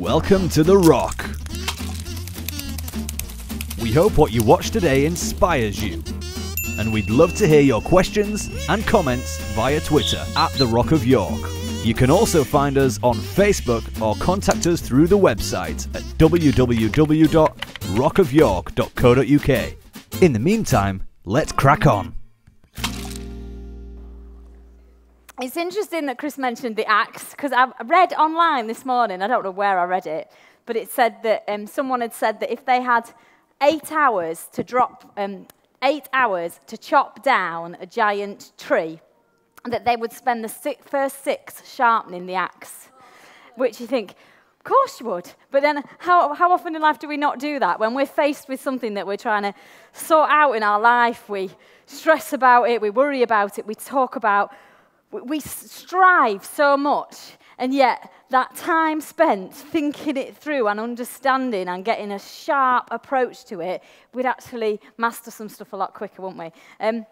Welcome to The Rock. We hope what you watch today inspires you. And we'd love to hear your questions and comments via Twitter at The Rock of York. You can also find us on Facebook or contact us through the website at www.rockofyork.co.uk. In the meantime, let's crack on. It's interesting that Chris mentioned the axe because I read online this morning, I don't know where I read it, but it said that um, someone had said that if they had eight hours to drop, um, eight hours to chop down a giant tree, that they would spend the six, first six sharpening the axe. Which you think, of course you would. But then, how, how often in life do we not do that? When we're faced with something that we're trying to sort out in our life, we stress about it, we worry about it, we talk about we strive so much, and yet that time spent thinking it through and understanding and getting a sharp approach to it, we'd actually master some stuff a lot quicker, wouldn't we? Um,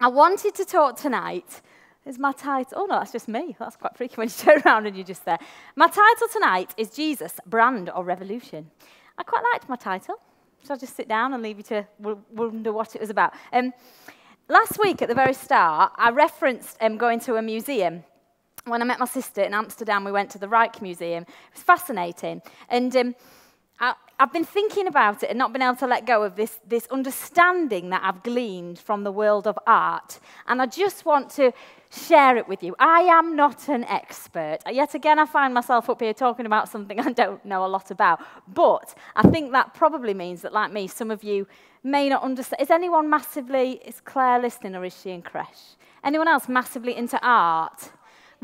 I wanted to talk tonight. Is my title? Oh no, that's just me. That's quite freaky when you turn around and you're just there. My title tonight is Jesus, Brand or Revolution. I quite liked my title. So I'll just sit down and leave you to wonder what it was about. Um, Last week at the very start, I referenced um, going to a museum. When I met my sister in Amsterdam, we went to the Rijks Museum. It was fascinating. And um, I, have been thinking about it and not been able to let go of this, this understanding that I've gleaned from the world of art. And I just want to share it with you. I am not an expert. Yet again, I find myself up here talking about something I don't know a lot about. But I think that probably means that, like me, some of you may not understand. Is anyone massively, is Claire listening or is she in creche? Anyone else massively into art?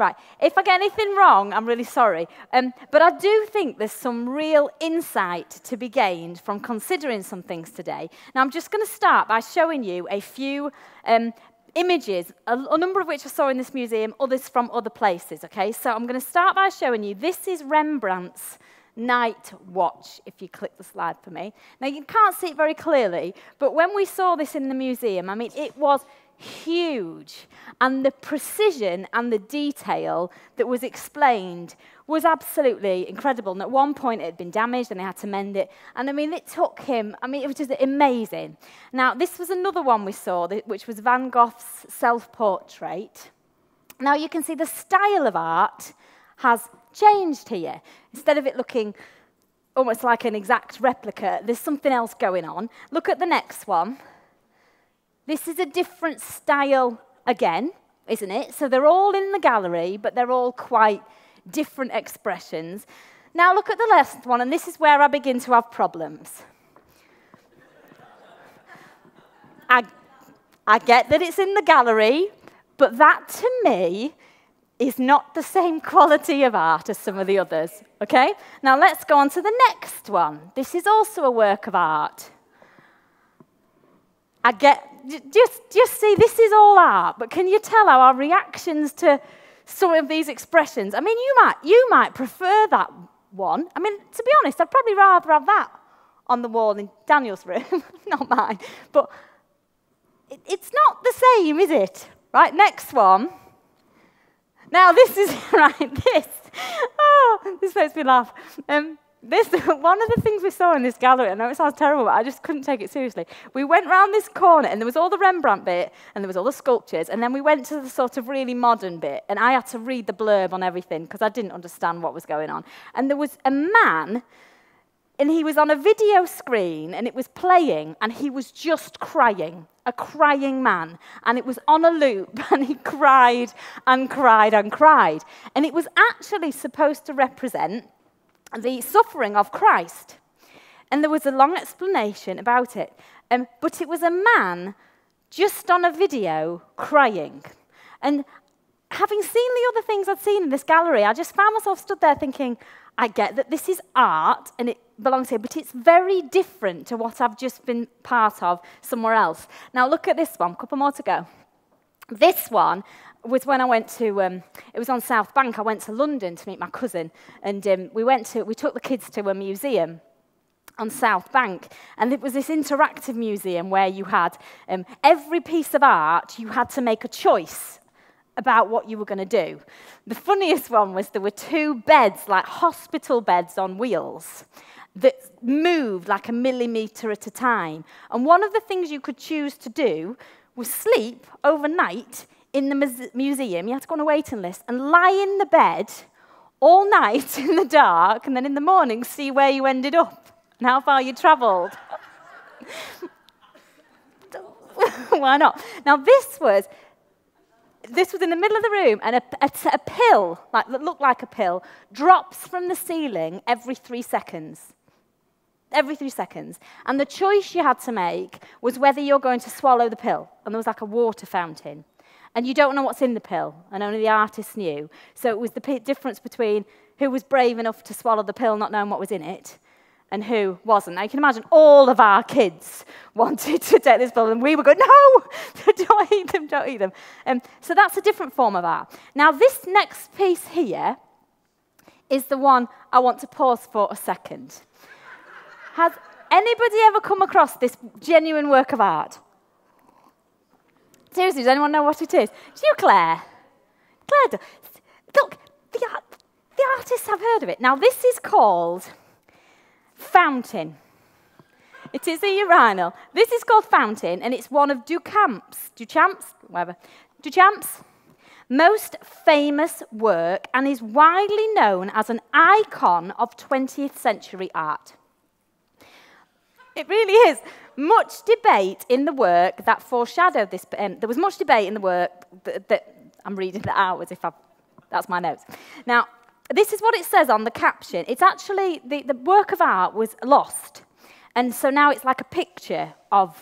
Right. If I get anything wrong, I'm really sorry. Um, but I do think there's some real insight to be gained from considering some things today. Now, I'm just going to start by showing you a few um, images, a, a, number of which I saw in this museum, others from other places. Okay. So I'm going to start by showing you this is Rembrandt's night watch, if you click the slide for me. Now, you can't see it very clearly, but when we saw this in the museum, I mean, it was huge. And the precision and the detail that was explained was absolutely incredible. And at one point, it had been damaged and they had to mend it. And I mean, it took him, I mean, it was just amazing. Now, this was another one we saw, which was Van Gogh's self portrait. Now, you can see the style of art has changed here. Instead of it looking almost like an exact replica, there's something else going on. Look at the next one. This is a different style again, isn't it? So they're all in the gallery, but they're all quite different expressions. Now look at the last one, and this is where I begin to have problems. I, I get that it's in the gallery, but that to me is not the same quality of art as some of the others. Okay? Now let's go on to the next one. This is also a work of art. I get, just, just see, this is all art, but can you tell how our reactions to some of these expressions? I mean, you might, you might prefer that one. I mean, to be honest, I'd probably rather have that on the wall in Daniel's room, not mine. But it, it's not the same, is it? Right, next one. Now, this is, right, this, oh, this makes me laugh. Um, this, one of the things we saw in this gallery, I know it sounds terrible, but I just couldn't take it seriously. We went round this corner, and there was all the Rembrandt bit, and there was all the sculptures, and then we went to the sort of really modern bit, and I had to read the blurb on everything because I didn't understand what was going on. And there was a man and he was on a video screen and it was playing and he was just crying, a crying man. And it was on a loop and he cried and cried and cried. And it was actually supposed to represent the suffering of Christ. And there was a long explanation about it. Um, but it was a man just on a video crying. And having seen the other things I'd seen in this gallery, I just found myself stood there thinking, I get that this is art and it belongs here, but it's very different to what I've just been part of somewhere else. Now, look at this one, a couple more to go. This one was when I went to, um, it was on South Bank. I went to London to meet my cousin, and um, we went to, we took the kids to a museum on South Bank. And it was this interactive museum where you had um, every piece of art, you had to make a choice about what you were going to do. The funniest one was there were two beds, like hospital beds on wheels, that moved like a millimetre at a time. And one of the things you could choose to do was sleep overnight in the museum. You had to go on a waiting list and lie in the bed all night in the dark, and then in the morning see where you ended up and how far you travelled. Why not? Now, this was this was in the middle of the room, and a, a, a pill, like, that looked like a pill, drops from the ceiling every three seconds. Every three seconds. And the choice you had to make was whether you're going to swallow the pill. And there was like a water fountain. And you don't know what's in the pill, and only the artist knew. So it was the difference between who was brave enough to swallow the pill not knowing what was in it and who wasn't. Now, you can imagine all of our kids wanted to take this pill, and we were going, no, don't eat them, don't eat them. Um, so that's a different form of art. Now, this next piece here is the one I want to pause for a second. Has anybody ever come across this genuine work of art? Seriously, does anyone know what it is? It's you, Claire. Claire, look, the, art, the artists have heard of it. Now, this is called Fountain. It is a urinal. This is called Fountain, and it's one of Duchamp's, Duchamp's, whatever, Duchamp's most famous work and is widely known as an icon of 20th century art. It really is. Much debate in the work that foreshadowed this. Um, there was much debate in the work that, that I'm reading that as if I've, that's my notes. Now, this is what it says on the caption. It's actually, the, the work of art was lost. And so now it's like a picture of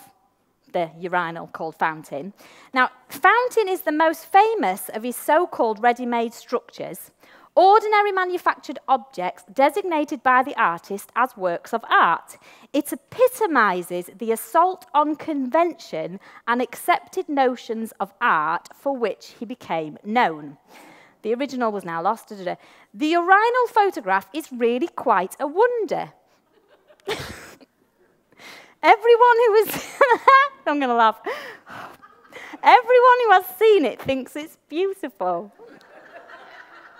the urinal called Fountain. Now, Fountain is the most famous of his so called ready made structures, ordinary manufactured objects designated by the artist as works of art. It epitomizes the assault on convention and accepted notions of art for which he became known. The original was now lost. The urinal photograph is really quite a wonder. Everyone who has, I'm going to laugh. Everyone who has seen it thinks it's beautiful.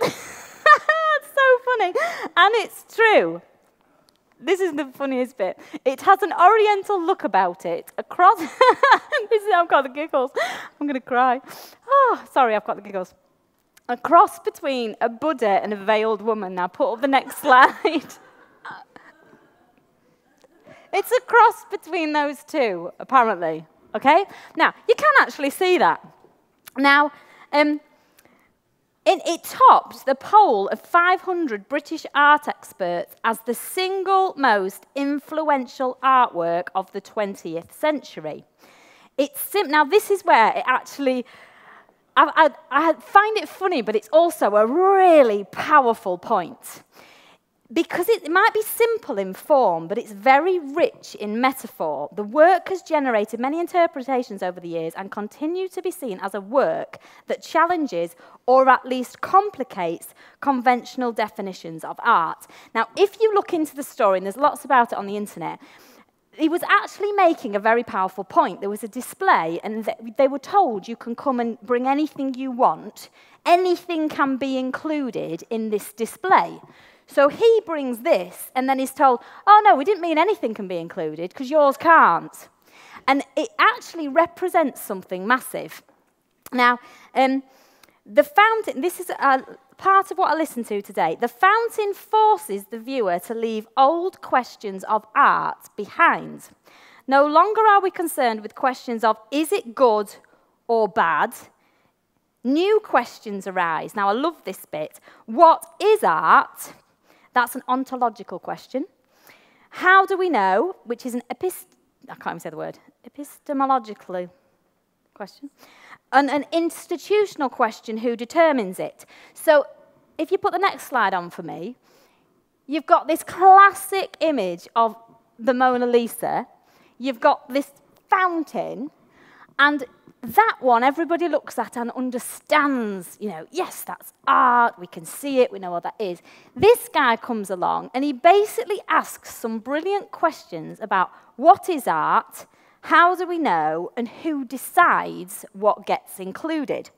it's so funny. And it's true. This is the funniest bit. It has an oriental look about it. Across, this is, I've got the giggles. I'm going to cry. Oh, sorry, I've got the giggles a cross between a Buddha and a veiled woman. Now, put up the next slide. it's a cross between those two, apparently. Okay? Now, you can actually see that. Now, um, it, it topped the poll of 500 British art experts as the single most influential artwork of the 20th century. It's sim- now, this is where it actually I, I, I find it funny, but it's also a really powerful point. Because it might be simple in form, but it's very rich in metaphor. The work has generated many interpretations over the years and continue to be seen as a work that challenges or at least complicates conventional definitions of art. Now, if you look into the story, and there's lots about it on the internet, he was actually making a very powerful point. There was a display, and they were told you can come and bring anything you want. Anything can be included in this display. So he brings this, and then he's told, oh no, we didn't mean anything can be included because yours can't. And it actually represents something massive. Now, um, the fountain, this is a, part of what I listened to today. The fountain forces the viewer to leave old questions of art behind. No longer are we concerned with questions of is it good or bad? New questions arise. Now, I love this bit. What is art? That's an ontological question. How do we know? Which is an epist I can't even say the word epistemological question an, an institutional question who determines it. So if you put the next slide on for me, you've got this classic image of the Mona Lisa. You've got this fountain, and that one everybody looks at and understands, you know, yes, that's art, we can see it, we know what that is. This guy comes along and he basically asks some brilliant questions about what is art, how do we know? And who decides what gets included?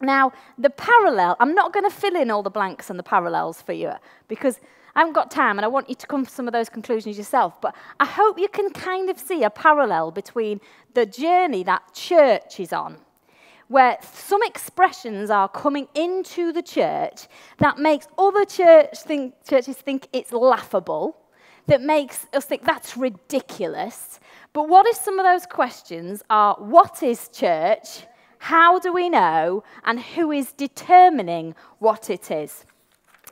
Now, the parallel, I'm not going to fill in all the blanks and the parallels for you because I haven't got time and I want you to come to some of those conclusions yourself. But I hope you can kind of see a parallel between the journey that church is on, where some expressions are coming into the church that makes other church think, churches think it's laughable, that makes us think that's ridiculous. But what if some of those questions are what is church? How do we know? And who is determining what it is?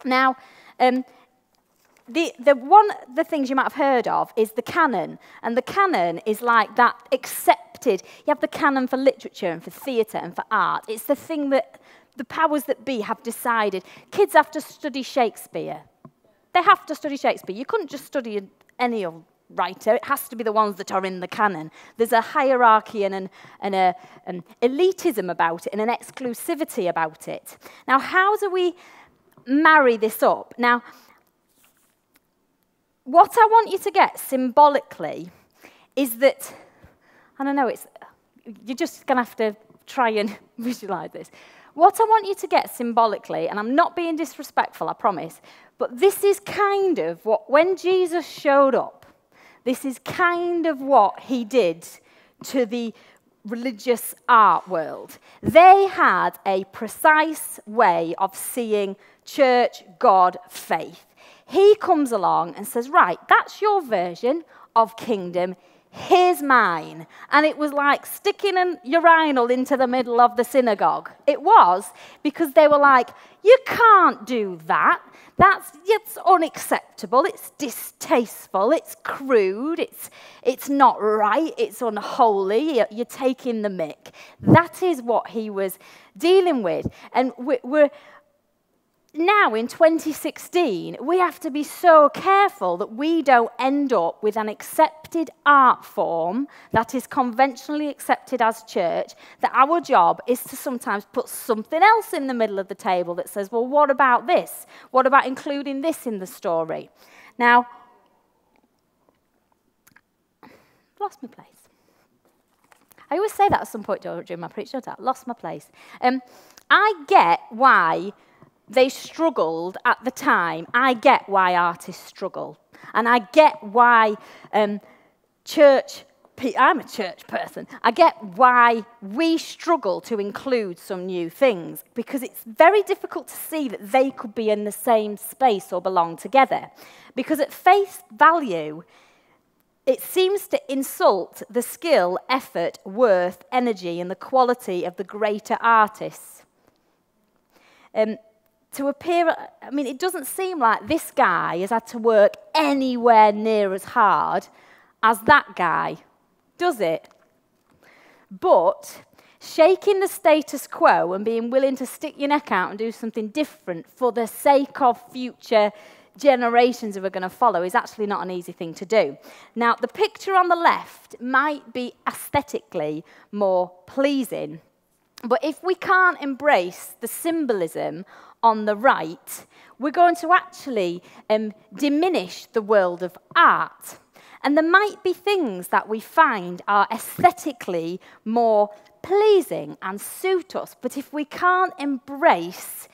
Now, um, the, the one of the things you might have heard of is the canon. And the canon is like that accepted. You have the canon for literature and for theatre and for art. It's the thing that the powers that be have decided. Kids have to study Shakespeare. They have to study Shakespeare. You couldn't just study any old writer. It has to be the ones that are in the canon. There's a hierarchy and an, and a, an elitism about it and an exclusivity about it. Now, how do we marry this up? Now, what I want you to get symbolically is that, I don't know, it's, you're just going to have to try and visualize this. What I want you to get symbolically, and I'm not being disrespectful, I promise, but this is kind of what, when Jesus showed up, this is kind of what he did to the religious art world. They had a precise way of seeing church, God, faith. He comes along and says, Right, that's your version of kingdom here's mine. And it was like sticking a urinal into the middle of the synagogue. It was because they were like, you can't do that. That's it's unacceptable. It's distasteful. It's crude. It's it's not right. It's unholy. You're, taking the mick. That is what he was dealing with, and we're now in 2016, we have to be so careful that we don't end up with an accepted art form that is conventionally accepted as church, that our job is to sometimes put something else in the middle of the table that says, well, what about this? What about including this in the story? Now, lost my place. I always say that at some point during my preach, don't I? Lost my place. Um, I get why they struggled at the time. I get why artists struggle. And I get why um, church, I'm a church person. I get why we struggle to include some new things because it's very difficult to see that they could be in the same space or belong together. Because at face value, it seems to insult the skill, effort, worth, energy, and the quality of the greater artists. Um, to appear, I mean, it doesn't seem like this guy has had to work anywhere near as hard as that guy, does it? But shaking the status quo and being willing to stick your neck out and do something different for the sake of future generations who are going to follow is actually not an easy thing to do. Now, the picture on the left might be aesthetically more pleasing, but if we can't embrace the symbolism on the right, we're going to actually um, diminish the world of art. And there might be things that we find are aesthetically more pleasing and suit us, but if we can't embrace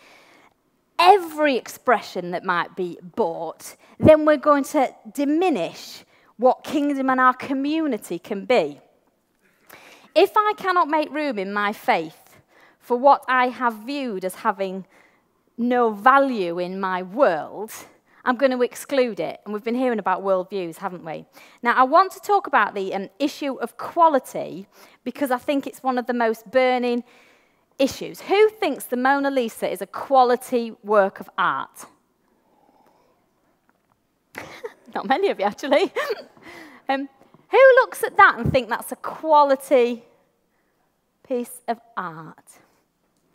every expression that might be bought, then we're going to diminish what kingdom and our community can be. If I cannot make room in my faith for what I have viewed as having no value in my world, I'm going to exclude it. And we've been hearing about worldviews, haven't we? Now, I want to talk about the um, issue of quality because I think it's one of the most burning issues. Who thinks the Mona Lisa is a quality work of art? Not many of you, actually. um, who looks at that and think that's a quality piece of art?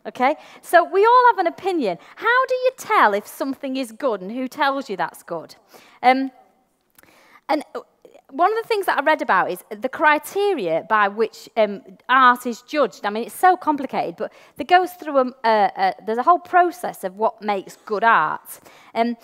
Okay? So we all have an opinion. How do you tell if something is good and who tells you that's good? Um, and one of the things that I read about is the criteria by which um, art is judged. I mean, it's so complicated, but it goes through a, a, a, there's a whole process of what makes good art. Um,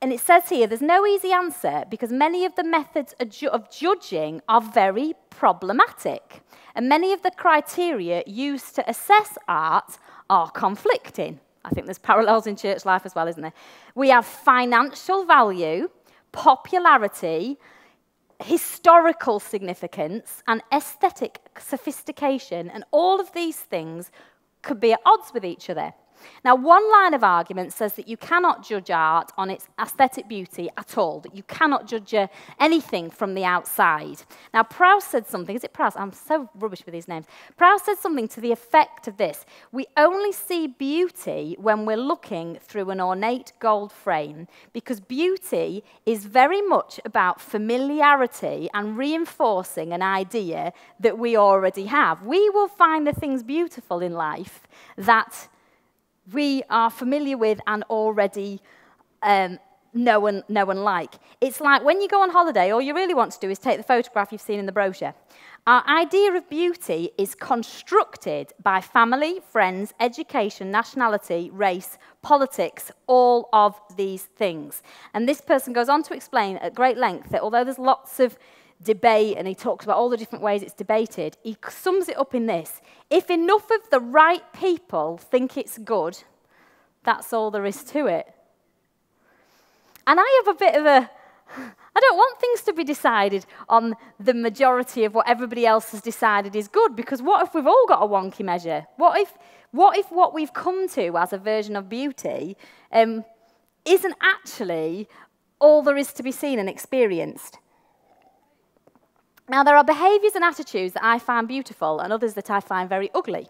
and it says here there's no easy answer because many of the methods of judging are very problematic. And many of the criteria used to assess art are conflicting. I think there's parallels in church life as well, isn't there? We have financial value, popularity, historical significance, and aesthetic sophistication, and all of these things could be at odds with each other. Now, one line of argument says that you cannot judge art on its aesthetic beauty at all, that you cannot judge uh, anything from the outside. Now, Proust said something, is it Proust? I'm so rubbish with these names. Proust said something to the effect of this We only see beauty when we're looking through an ornate gold frame, because beauty is very much about familiarity and reinforcing an idea that we already have. We will find the things beautiful in life that we are familiar with and already um, know, and, know and like. It's like when you go on holiday, all you really want to do is take the photograph you've seen in the brochure. Our idea of beauty is constructed by family, friends, education, nationality, race, politics, all of these things. And this person goes on to explain at great length that although there's lots of debate and he talks about all the different ways it's debated, he sums it up in this if enough of the right people think it's good, that's all there is to it. And I have a bit of a I don't want things to be decided on the majority of what everybody else has decided is good, because what if we've all got a wonky measure? What if what, if what we've come to as a version of beauty um, isn't actually all there is to be seen and experienced? Now, there are behaviours and attitudes that I find beautiful and others that I find very ugly.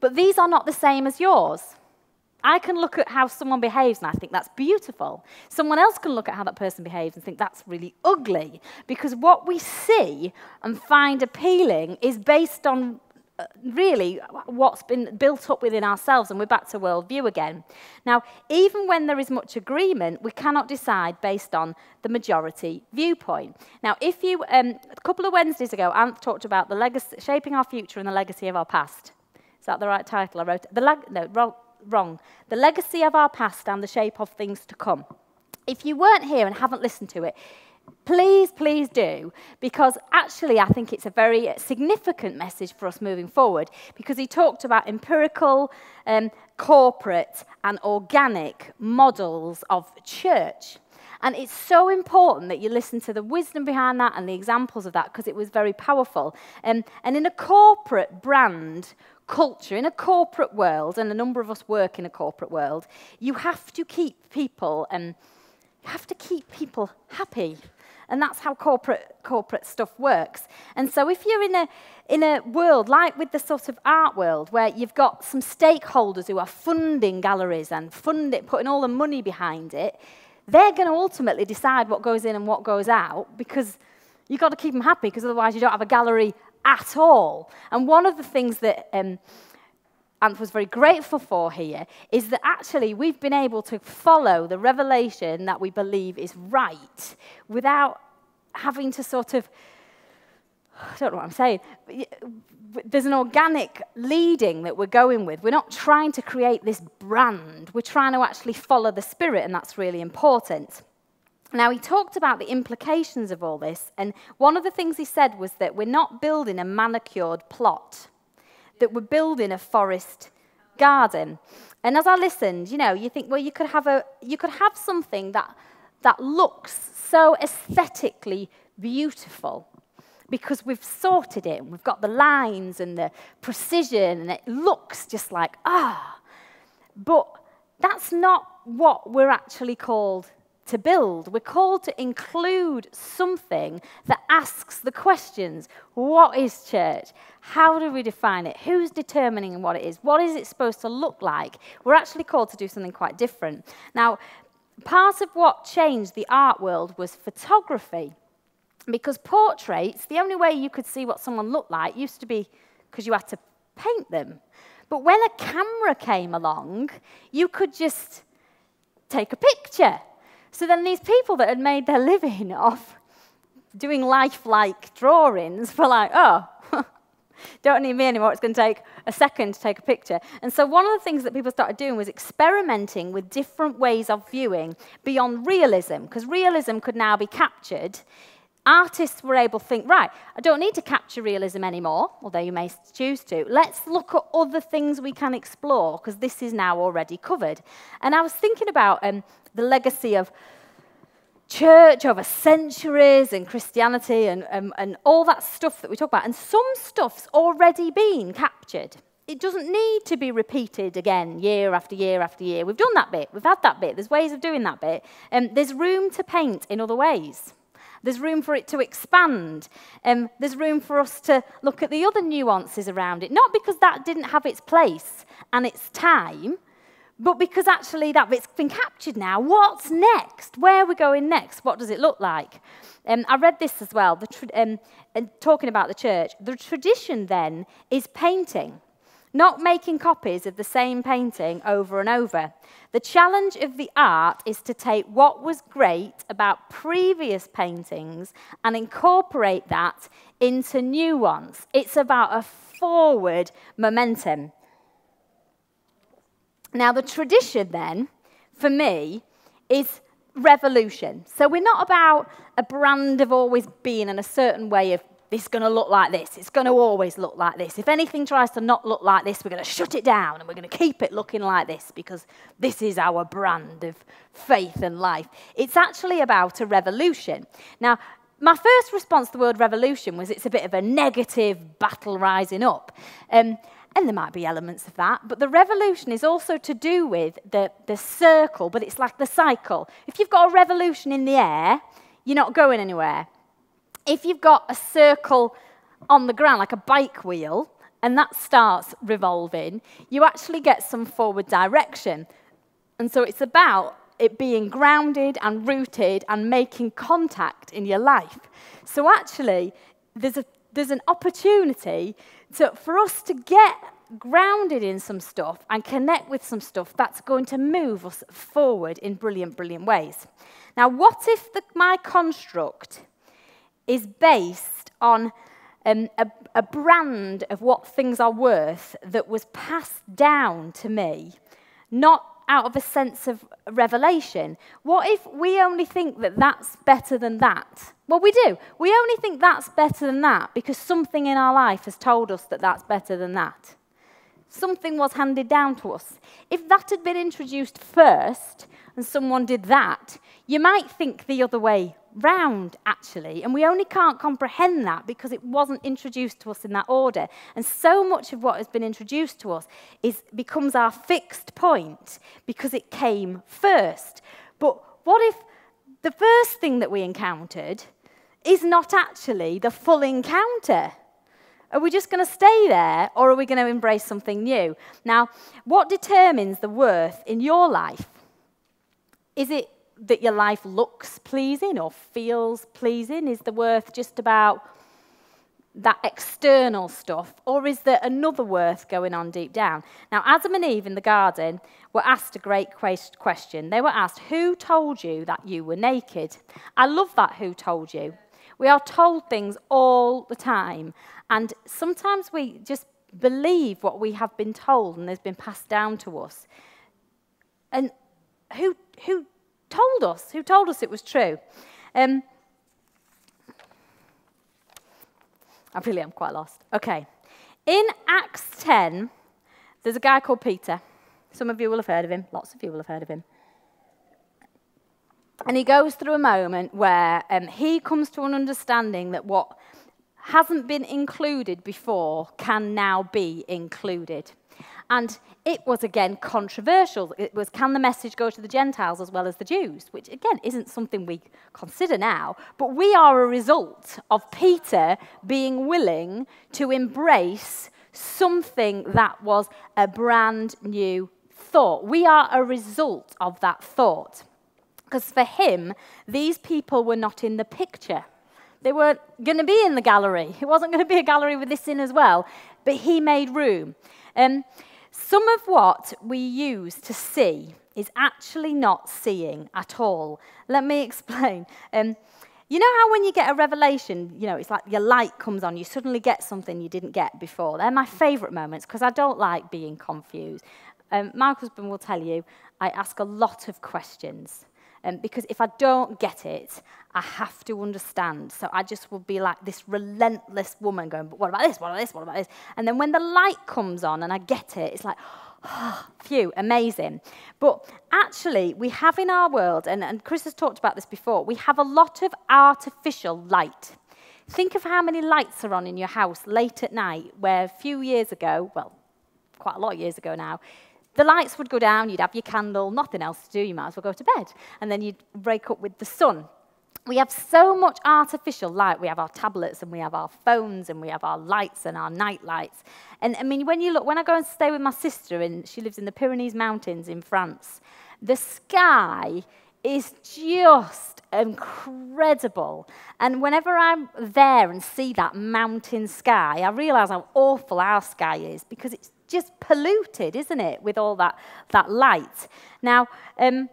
But these are not the same as yours. I can look at how someone behaves and I think that's beautiful. Someone else can look at how that person behaves and think that's really ugly. Because what we see and find appealing is based on really what's been built up within ourselves, and we're back to worldview again. Now, even when there is much agreement, we cannot decide based on the majority viewpoint. Now, if you, um, a couple of Wednesdays ago, Ant talked about the legacy, shaping our future and the legacy of our past. Is that the right title? I wrote the leg- no, wrong, wrong. The legacy of our past and the shape of things to come. If you weren't here and haven't listened to it, Please, please do, because actually I think it's a very significant message for us moving forward because he talked about empirical, um, corporate, and organic models of church. And it's so important that you listen to the wisdom behind that and the examples of that because it was very powerful. Um, and in a corporate brand, culture, in a corporate world, and a number of us work in a corporate world, you have to keep people, um, you have to keep people happy. And that's how corporate, corporate stuff works. And so if you're in a, in a world like with the sort of art world where you've got some stakeholders who are funding galleries and fund it, putting all the money behind it, they're going to ultimately decide what goes in and what goes out because you've got to keep them happy because otherwise you don't have a gallery at all. And one of the things that um, Ant was very grateful for here is that actually we've been able to follow the revelation that we believe is right without having to sort of, I don't know what I'm saying. There's an organic leading that we're going with. We're not trying to create this brand. We're trying to actually follow the Spirit, and that's really important. Now, he talked about the implications of all this, and one of the things he said was that we're not building a manicured plot that were building a forest garden. And as I listened, you know, you think, well, you could have, a, you could have something that, that looks so aesthetically beautiful because we've sorted it. We've got the lines and the precision, and it looks just like, ah. But that's not what we're actually called to build. We're called to include something that asks the questions what is church? How do we define it? Who's determining what it is? What is it supposed to look like? We're actually called to do something quite different. Now, part of what changed the art world was photography. Because portraits, the only way you could see what someone looked like used to be because you had to paint them. But when a camera came along, you could just take a picture so then these people that had made their living off doing lifelike drawings were like, oh, don't need me anymore. It's going to take a second to take a picture. And so one of the things that people started doing was experimenting with different ways of viewing beyond realism, because realism could now be captured artists were able to think, right, I don't need to capture realism anymore, although you may choose to. Let's look at other things we can explore, because this is now already covered. And I was thinking about um, the legacy of church over centuries and Christianity and, um, and all that stuff that we talk about. And some stuff's already been captured. It doesn't need to be repeated again year after year after year. We've done that bit, we've had that bit, there's ways of doing that bit. Um, there's room to paint in other ways. There's room for it to expand. Um, there's room for us to look at the other nuances around it. Not because that didn't have its place and its time, but because actually that bit's been captured now. What's next? Where are we going next? What does it look like? Um, I read this as well, the um, talking about the church. The tradition then is painting not making copies of the same painting over and over. The challenge of the art is to take what was great about previous paintings and incorporate that into new ones. It's about a forward momentum. Now, the tradition then, for me, is revolution. So we're not about a brand of always being in a certain way of it's going to look like this. It's going to always look like this. If anything tries to not look like this, we're going to shut it down and we're going to keep it looking like this because this is our brand of faith and life. It's actually about a revolution. Now, my first response to the word revolution was it's a bit of a negative battle rising up. Um, and there might be elements of that, but the revolution is also to do with the, the circle, but it's like the cycle. If you've got a revolution in the air, you're not going anywhere if you've got a circle on the ground, like a bike wheel, and that starts revolving, you actually get some forward direction. And so it's about it being grounded and rooted and making contact in your life. So actually, there's, a, there's an opportunity to, for us to get grounded in some stuff and connect with some stuff that's going to move us forward in brilliant, brilliant ways. Now, what if the, my construct is based on um, a, a brand of what things are worth that was passed down to me, not out of a sense of revelation. What if we only think that that's better than that? Well, we do. We only think that's better than that because something in our life has told us that that's better than that. Something was handed down to us. If that had been introduced first and someone did that, you might think the other way round, actually. And we only can't comprehend that because it wasn't introduced to us in that order. And so much of what has been introduced to us is, becomes our fixed point because it came first. But what if the first thing that we encountered is not actually the full encounter? Are we just going to stay there or are we going to embrace something new? Now, what determines the worth in your life? Is it that your life looks pleasing or feels pleasing? Is the worth just about that external stuff, or is there another worth going on deep down? Now, Adam and Eve in the garden were asked a great question. They were asked, Who told you that you were naked? I love that, who told you. We are told things all the time, and sometimes we just believe what we have been told and has been passed down to us. And who, who told us, who told us it was true. Um, I really am quite lost. Okay. In Acts 10, there's a guy called Peter. Some of you will have heard of him. Lots of you will have heard of him. And he goes through a moment where um, he comes to an understanding that what hasn't been included before can now be included. And it was again controversial. It was can the message go to the Gentiles as well as the Jews? Which again isn't something we consider now, but we are a result of Peter being willing to embrace something that was a brand new thought. We are a result of that thought. Because for him, these people were not in the picture. They weren't going to be in the gallery. It wasn't going to be a gallery with this in as well, but he made room. Um, some of what we use to see is actually not seeing at all. Let me explain. Um, you know how when you get a revelation, you know, it's like your light comes on, you suddenly get something you didn't get before. They're my favourite moments because I don't like being confused. Um, my husband will tell you I ask a lot of questions. Um, because if I don't get it, I have to understand. So I just will be like this relentless woman going, but what about this? What about this? What about this? And then when the light comes on and I get it, it's like, oh, phew, amazing. But actually, we have in our world, and, and Chris has talked about this before, we have a lot of artificial light. Think of how many lights are on in your house late at night, where a few years ago, well, quite a lot of years ago now, the lights would go down, you'd have your candle, nothing else to do, you might as well go to bed. And then you'd wake up with the sun. We have so much artificial light. We have our tablets and we have our phones and we have our lights and our night lights. And I mean, when you look, when I go and stay with my sister, and she lives in the Pyrenees Mountains in France, the sky is just incredible. And whenever I'm there and see that mountain sky, I realize how awful our sky is because it's just polluted, isn't it, with all that, that light. Now, um,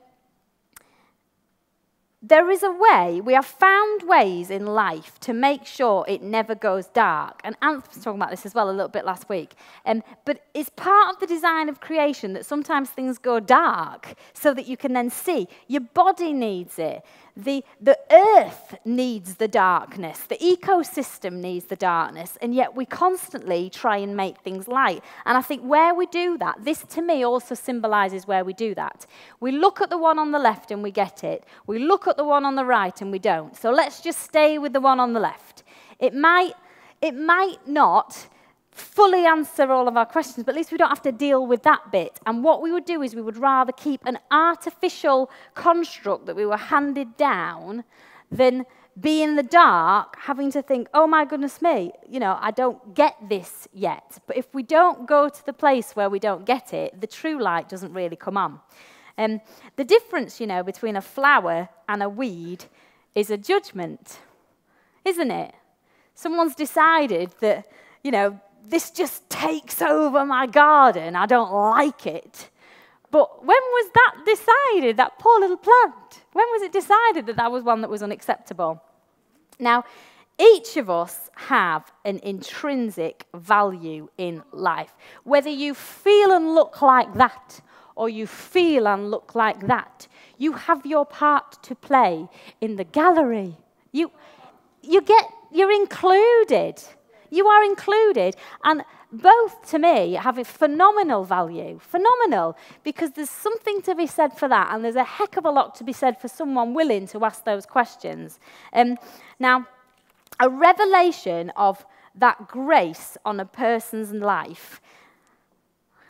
there is a way, we have found ways in life to make sure it never goes dark. And Ant was talking about this as well a little bit last week. Um, but it's part of the design of creation that sometimes things go dark so that you can then see. Your body needs it. The, the earth needs the darkness, the ecosystem needs the darkness, and yet we constantly try and make things light. And I think where we do that, this to me also symbolizes where we do that. We look at the one on the left and we get it, we look at the one on the right and we don't. So let's just stay with the one on the left. It might, it might not fully answer all of our questions, but at least we don't have to deal with that bit. And what we would do is we would rather keep an artificial construct that we were handed down than be in the dark having to think, oh my goodness me, you know, I don't get this yet. But if we don't go to the place where we don't get it, the true light doesn't really come on. Um, the difference, you know, between a flower and a weed is a judgment, isn't it? Someone's decided that, you know, this just takes over my garden. I don't like it. But when was that decided, that poor little plant? When was it decided that that was one that was unacceptable? Now, each of us have an intrinsic value in life. Whether you feel and look like that or you feel and look like that, you have your part to play in the gallery. You, you get, you're included. You are included. And both, to me, have a phenomenal value. Phenomenal. Because there's something to be said for that. And there's a heck of a lot to be said for someone willing to ask those questions. Um, now, a revelation of that grace on a person's life.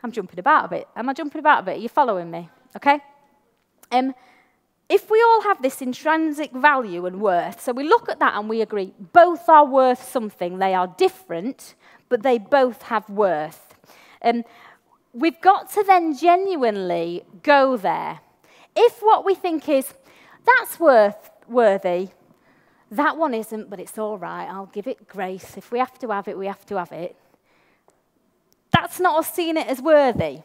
I'm jumping about a bit. Am I jumping about a bit? Are you following me? Okay? Um, if we all have this intrinsic value and worth, so we look at that and we agree both are worth something, they are different, but they both have worth. Um, we've got to then genuinely go there. If what we think is, that's worth worthy, that one isn't, but it's all right, I'll give it grace. If we have to have it, we have to have it. That's not us seeing it as worthy.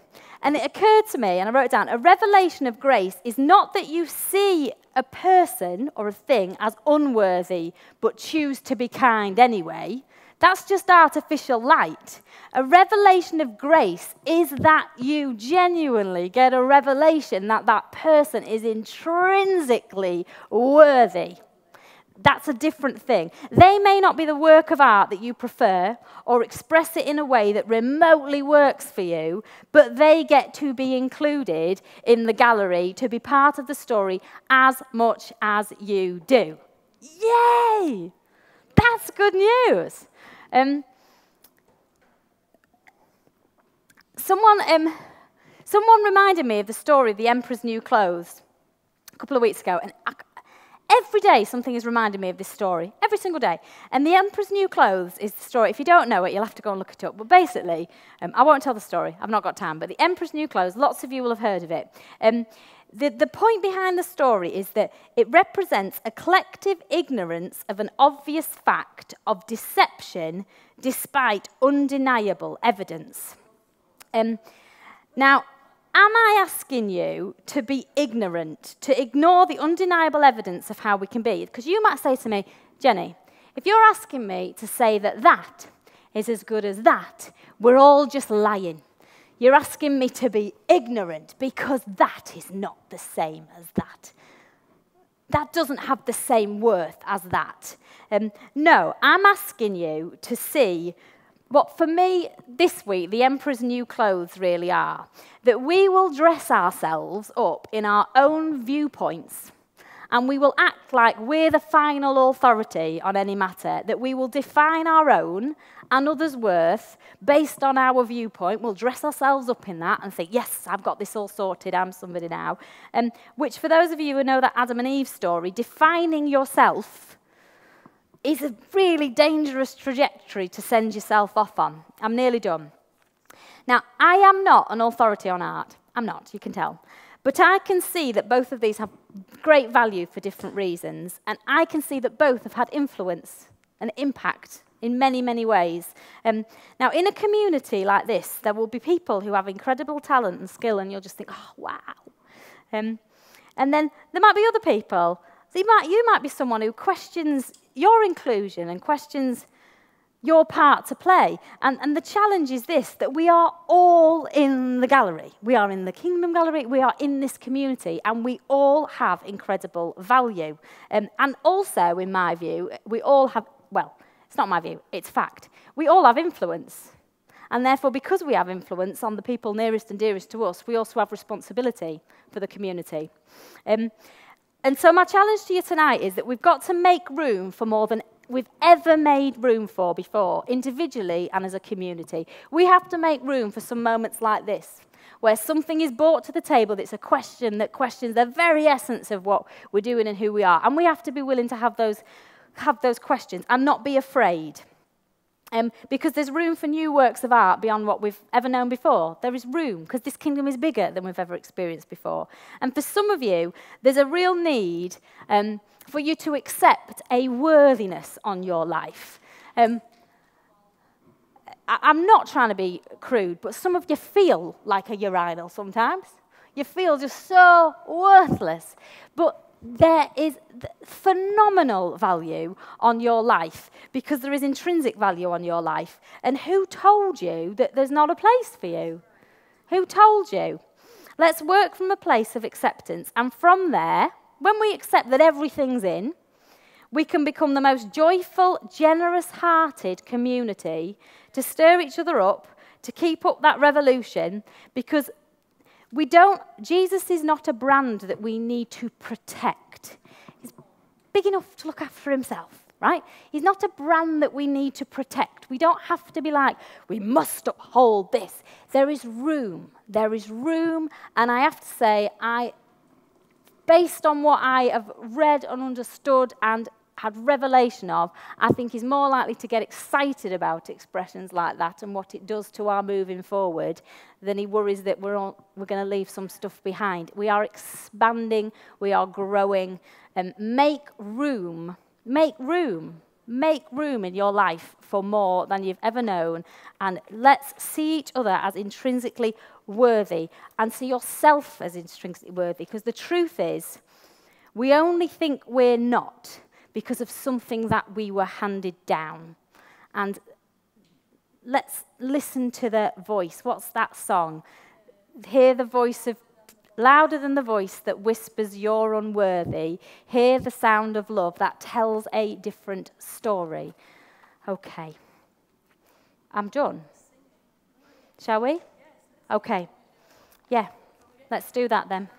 And it occurred to me, and I wrote it down a revelation of grace is not that you see a person or a thing as unworthy, but choose to be kind anyway. That's just artificial light. A revelation of grace is that you genuinely get a revelation that that person is intrinsically worthy. That's a different thing. They may not be the work of art that you prefer or express it in a way that remotely works for you, but they get to be included in the gallery to be part of the story as much as you do. Yay! That's good news. Um, someone, um, someone reminded me of the story of the Emperor's New Clothes a couple of weeks ago, and I, Every day, something is reminding me of this story. Every single day. And The Emperor's New Clothes is the story. If you don't know it, you'll have to go and look it up. But basically, um, I won't tell the story. I've not got time. But The Emperor's New Clothes, lots of you will have heard of it. Um, the, the point behind the story is that it represents a collective ignorance of an obvious fact of deception despite undeniable evidence. Um, now, Am I asking you to be ignorant, to ignore the undeniable evidence of how we can be? Because you might say to me, Jenny, if you're asking me to say that that is as good as that, we're all just lying. You're asking me to be ignorant because that is not the same as that. that doesn't have the same worth as that. Um, no, I'm asking you to see what for me this week the emperor's new clothes really are that we will dress ourselves up in our own viewpoints and we will act like we're the final authority on any matter, that we will define our own and others' worth based on our viewpoint. We'll dress ourselves up in that and think, yes, I've got this all sorted, I'm somebody now. Um, which, for those of you who know that Adam and Eve story, defining yourself is a really dangerous trajectory to send yourself off on. I'm nearly done. Now, I am not an authority on art. I'm not, you can tell. But I can see that both of these have great value for different reasons, and I can see that both have had influence and impact in many, many ways. Um, now, in a community like this, there will be people who have incredible talent and skill, and you'll just think, oh, wow. Um, and then there might be other people. Might, you might be someone who questions your inclusion and questions your part to play. And, and the challenge is this that we are all in the gallery. We are in the Kingdom Gallery, we are in this community, and we all have incredible value. Um, and also, in my view, we all have, well, it's not my view, it's fact. We all have influence. And therefore, because we have influence on the people nearest and dearest to us, we also have responsibility for the community. Um, and so, my challenge to you tonight is that we've got to make room for more than we've ever made room for before, individually and as a community. We have to make room for some moments like this, where something is brought to the table that's a question that questions the very essence of what we're doing and who we are. And we have to be willing to have those, have those questions and not be afraid. Um, because there's room for new works of art beyond what we've ever known before. There is room because this kingdom is bigger than we've ever experienced before. And for some of you, there's a real need um, for you to accept a worthiness on your life. Um, I, I'm not trying to be crude, but some of you feel like a urinal sometimes. You feel just so worthless. But there is phenomenal value on your life because there is intrinsic value on your life. And who told you that there's not a place for you? Who told you? Let's work from a place of acceptance. And from there, when we accept that everything's in, we can become the most joyful, generous hearted community to stir each other up, to keep up that revolution, because we don't, Jesus is not a brand that we need to protect. He's big enough to look after himself, right? He's not a brand that we need to protect. We don't have to be like, we must uphold this. There is room. There is room. And I have to say, I, based on what I have read and understood and had revelation of, I think is more likely to get excited about expressions like that and what it does to our moving forward than he worries that we're, all, we're going to leave some stuff behind. We are expanding, we are growing, and make room, make room, make room in your life for more than you've ever known. And let's see each other as intrinsically worthy and see yourself as intrinsically worthy. Because the truth is, we only think we're not because of something that we were handed down. And let's listen to the voice. What's that song? Hear the voice of louder than the voice that whispers you're unworthy. Hear the sound of love that tells a different story. Okay. I'm done. Shall we? Okay. Yeah. Let's do that then.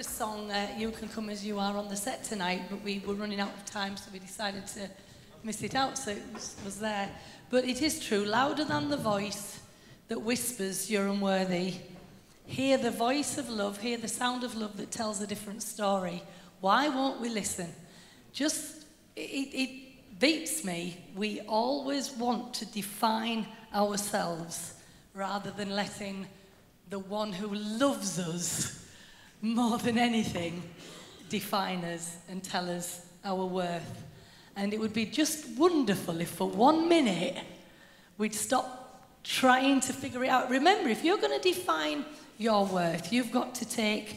the song uh, You Can Come As You Are on the set tonight, but we were running out of time, so we decided to miss it out, so it was, was there. But it is true, louder than the voice that whispers you're unworthy. Hear the voice of love, hear the sound of love that tells a different story. Why won't we listen? Just, it, it beats me. We always want to define ourselves rather than letting the one who loves us more than anything, define us and tell us our worth. And it would be just wonderful if for one minute we'd stop trying to figure it out. Remember, if you're going to define your worth, you've got to take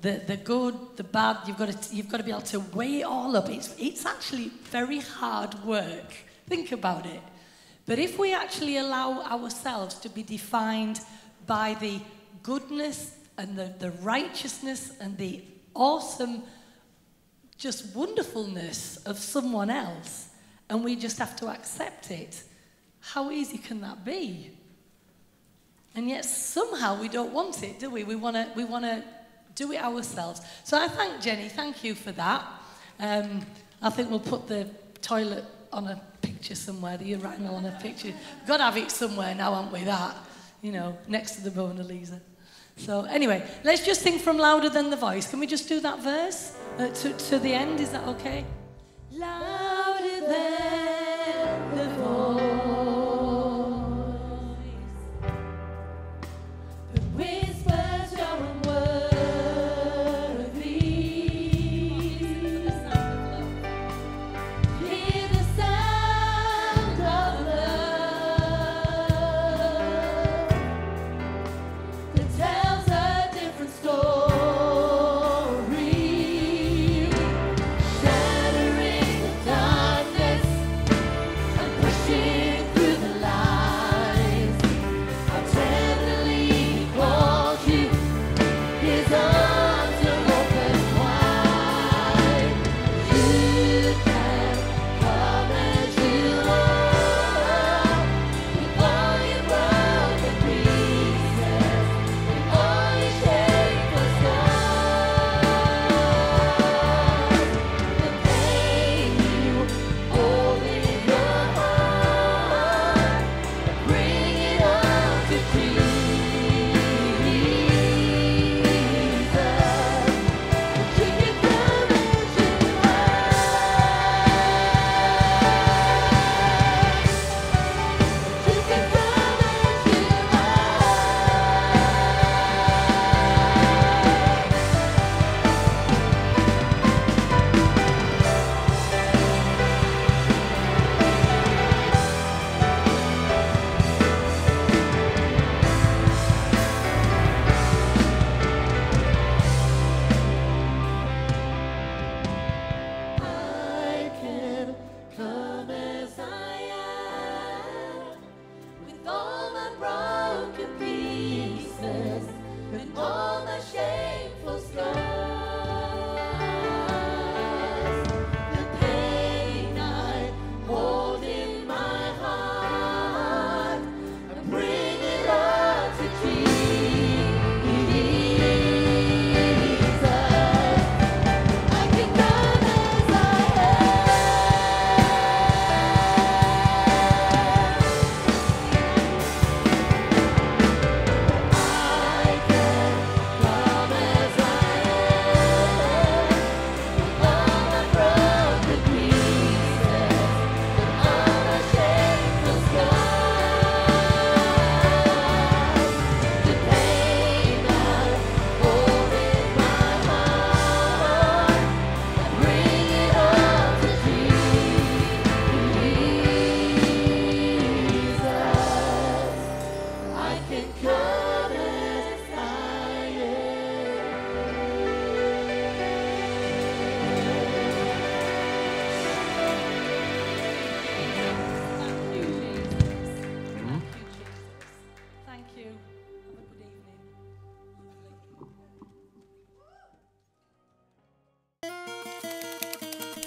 the, the good, the bad, you've got, to, you've got to be able to weigh it all up. It's, it's actually very hard work. Think about it. But if we actually allow ourselves to be defined by the goodness and the, the righteousness and the awesome, just wonderfulness of someone else, and we just have to accept it. How easy can that be? And yet somehow we don't want it, do we? We want to we want to do it ourselves. So I thank Jenny. Thank you for that. Um, I think we'll put the toilet on a picture somewhere, the urinal on a picture. Got to have it somewhere now, haven't we? That, you know, next to the Mona Lisa. So anyway, let's just sing from louder than the voice. Can we just do that verse uh, to, to the end? Is that okay? Louder than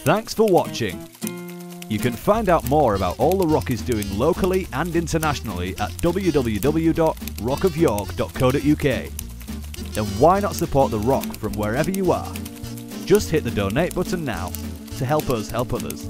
Thanks for watching. You can find out more about all The Rock is doing locally and internationally at www.rockofyork.co.uk. And why not support The Rock from wherever you are? Just hit the donate button now to help us help others.